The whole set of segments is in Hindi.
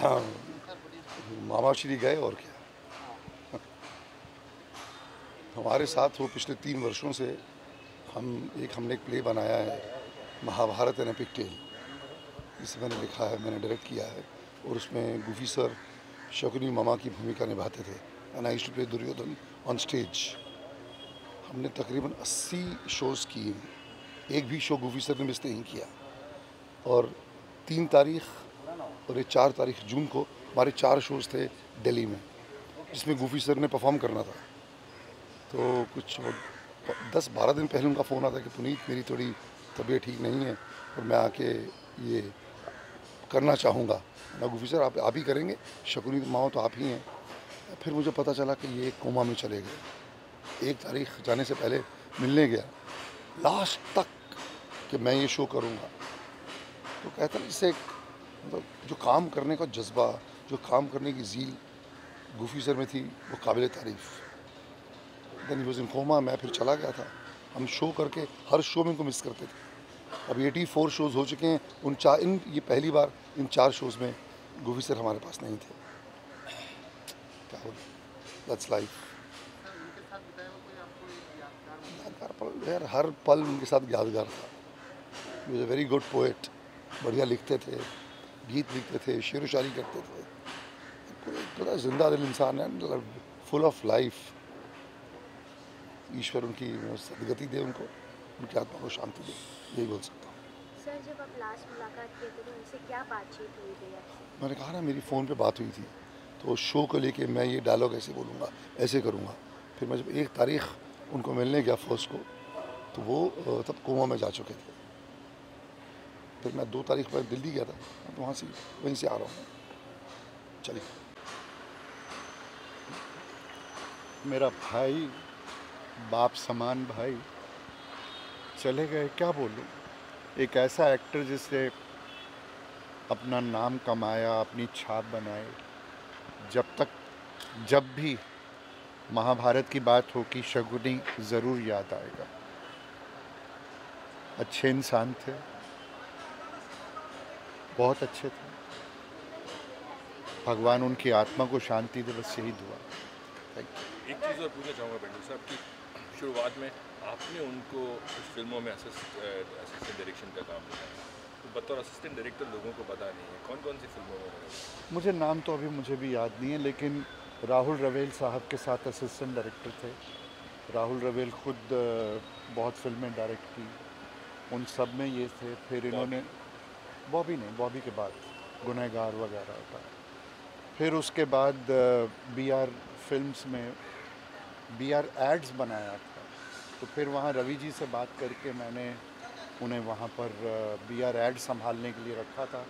मामा श्री गए और क्या? हमारे साथ वो पिछले तीन वर्षों से हम एक हमने एक प्ले बनाया है, महाभारत एन एपिक टेल जिसे मैंने लिखा है, मैंने डायरेक्ट किया है और उसमें गुफी सर शकुनी मामा की भूमिका निभाते थे। And I too play Duryodhan on stage हमने तकरीबन 80 शोज़ किए एक भी शो गुफी सर ने मिस नहीं किया। और तीन तारीख और ये चार तारीख जून को हमारे चार शोज़ थे दिल्ली में, जिसमें गुफी सर ने परफॉर्म करना था। तो कुछ दस बारह दिन पहले उनका फ़ोन आता कि, पुनीत, मेरी थोड़ी तबीयत ठीक नहीं है और मैं आके ये करना चाहूँगा। मैं गुफी सर, आप आप ही करेंगे? शकुनी माओ तो आप ही हैं। फिर मुझे पता चला कि ये कोमा में चले गए। एक तारीख जाने से पहले मिलने गया। लास्ट तक कि मैं ये शो करूँगा। तो कहता इससे मतलब जो काम करने का जज्बा, जो काम करने की झील गुफी सर में थी, वो काबिल तारीफ़। देन वॉज़ इन मैं फिर चला गया था। हम शो करके, हर शो में इनको मिस करते थे। अब एटी फोर शोज़ हो चुके हैं, उन चार, इन, ये पहली बार इन चार शोज़ में गुफी सर हमारे पास नहीं थे। क्या बोले? दैट्स लाइफ यादगार पल, यार हर पल उनके साथ यादगार था। अ वेरी गुड पोएट बढ़िया लिखते थे। गीत लिखते थे शेर शायरी करते थे। पूरा ज़िंदा दिल इंसान है मतलब फुल ऑफ़ लाइफ ईश्वर उनकी सदगति दे उनको उनकी आत्मा को शांति दे यही बोल सकता हूँ। सर जब आप लास्ट मुलाकात किए थे तो उनसे क्या बातचीत हुई थी? मैंने कहा ना मेरी फ़ोन पे बात हुई थी तो शो को लेके मैं ये डायलॉग ऐसे बोलूँगा ऐसे करूँगा। फिर मैं जब एक तारीख उनको मिलने गया फ़र्स्ट को तो वो तब कोमा में जा चुके थे। फिर मैं दो तारीख पर दिल्ली गया था तो वहाँ से वहीं से आ रहा हूँ। चलिए। मेरा भाई, बाप समान भाई, चले गए, क्या बोलूँ? एक ऐसा एक्टर जिसने अपना नाम कमाया, अपनी छाप बनाई। जब तक, जब भी महाभारत की बात हो कि शगुनी ज़रूर याद आएगा। अच्छे इंसान थे। बहुत अच्छे थे। भगवान उनकी आत्मा को शांति दे बस यही दुआ। एक चीज़ और पूछना चाहूँगा बेंडू साहब कि शुरुआत में आपने उनको कुछ फ़िल्मों में असिस्टेंट डायरेक्शन का काम किया। तो बतौर असिस्टेंट डायरेक्टर लोगों को पता नहीं है कौन कौन सी फ़िल्मों में मुझे नाम तो अभी मुझे भी याद नहीं है लेकिन राहुल रवेल साहब के साथ असिस्टेंट डायरेक्टर थे। राहुल रवेल खुद बहुत फ़िल्में डायरेक्ट की। उन सब में ये थे। फिर इन्होंने बॉबी नहीं, बॉबी के बाद गुनहगार वगैरह का फिर उसके बाद बी आर फिल्म्स में बी आर एड्स बनाया था। तो फिर वहाँ रवि जी से बात करके मैंने उन्हें वहाँ पर बी आर एड संभालने के लिए रखा था।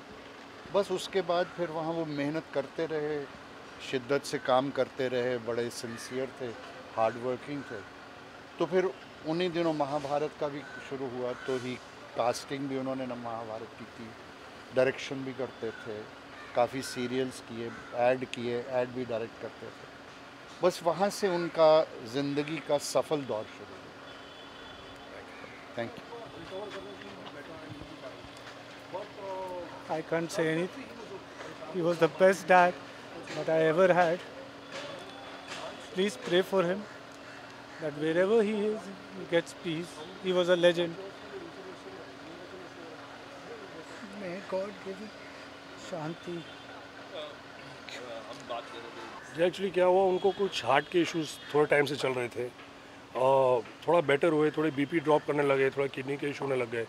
बस उसके बाद फिर वहाँ वो मेहनत करते रहे, शिद्दत से काम करते रहे, बड़े सिंसियर थे हार्ड वर्किंग थे। तो फिर उन्हीं दिनों महाभारत का भी शुरू हुआ तो ही कास्टिंग भी उन्होंने महाभारत की थी। डायरेक्शन भी करते थे काफ़ी सीरियल्स किए ऐड किए ऐड भी डायरेक्ट करते थे बस वहाँ से उनका ज़िंदगी का सफल दौर शुरू हुआ thank you I can't say anything. He was the best dad that I ever had. Please pray for him that wherever he is, he gets peace. He was a legend. God give him Shanti. Actually क्या हुआ, उनको कुछ हार्ट के इश्यूज़ थोड़े टाइम से चल रहे थे। और थोड़ा बेटर हुए, थोड़े बीपी ड्रॉप करने लगे, थोड़ा किडनी के इशू होने लग गए।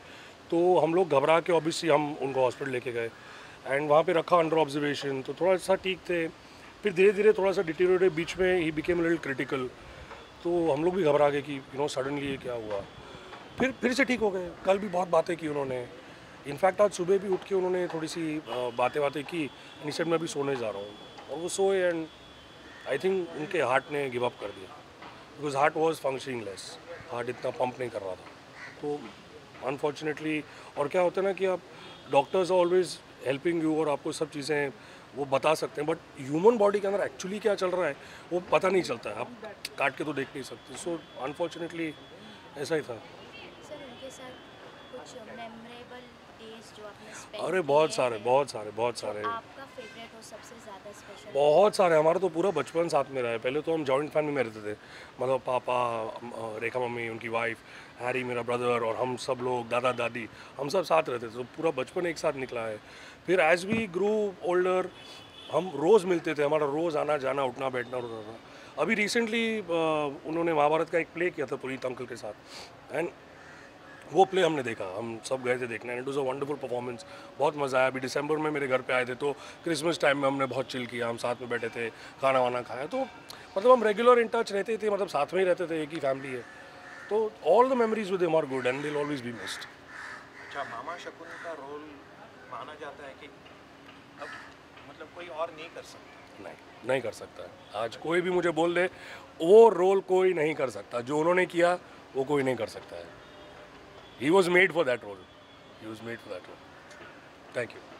तो हम लोग घबरा के ऑब्वियसली हम उनको हॉस्पिटल लेके गए। एंड वहाँ पे रखा अंडर ऑब्जर्वेशन तो थोड़ा सा ठीक थे। फिर धीरे धीरे थोड़ा सा डिटीरियोरेट बीच में ही बिकेम लिटिल क्रिटिकल तो हम लोग भी घबरा गए कि यू नो सडनली ये क्या हुआ। फिर फिर से ठीक हो गए। कल भी बहुत बातें की उन्होंने। इनफैक्ट आज सुबह भी उठ के उन्होंने थोड़ी सी बातें बातें की। इनिशियल मैं भी सोने जा रहा हूँ। और वो सोए एंड आई थिंक उनके हार्ट ने गिव अप कर दिया। Because heart was functioning less heart इतना पंप नहीं कर रहा था। तो अनफॉर्चुनेटली और क्या होता है ना कि आप doctors are always helping you और आपको सब चीज़ें वो बता सकते हैं। बट ह्यूमन बॉडी के अंदर एक्चुअली क्या चल रहा है, वो पता नहीं चलता है। आप काट के तो देख नहीं सकते। सो अनफॉर्चुनेटली ऐसा ही था। सर उनके साथ कुछ मेमोरेबल जो आपने अरे बहुत सारे बहुत सारे बहुत सारे। आपका फेवरेट हो सबसे ज़्यादा स्पेशल बहुत सारे हमारा तो पूरा बचपन साथ में रहा है। पहले तो हम जॉइंट फैमिली में रहते थे। मतलब पापा रेखा मम्मी उनकी वाइफ हैरी मेरा ब्रदर और हम सब लोग दादा दादी हम सब साथ रहते थे। तो पूरा बचपन एक साथ निकला है। फिर एज वी ग्रू ओल्डर हम रोज़ मिलते थे। हमारा रोज़ आना जाना उठना बैठना होता था अभी रिसेंटली उन्होंने महाभारत का एक प्ले किया था पुनीत अंकल के साथ। एंड वो प्ले हमने देखा। हम सब गए थे देखने and it was a wonderful performance बहुत मज़ा आया। अभी दिसंबर में मेरे घर पे आए थे तो क्रिसमस टाइम में हमने बहुत चिल किया। हम साथ में बैठे थे खाना वाना खाया। तो मतलब हम रेगुलर इन टच रहते थे मतलब साथ में ही रहते थे एक ही फैमिली है। तो all the memories with him are good and will always be missed अच्छा मामा शकुन का रोल माना जाता है कि अब मतलब कोई और नहीं कर सकता। नहीं नहीं कर सकता। है आज कोई भी मुझे बोल दे वो रोल कोई नहीं कर सकता। जो उन्होंने किया वो कोई नहीं कर सकता है। He was made for that role. He was made for that role. Thank you.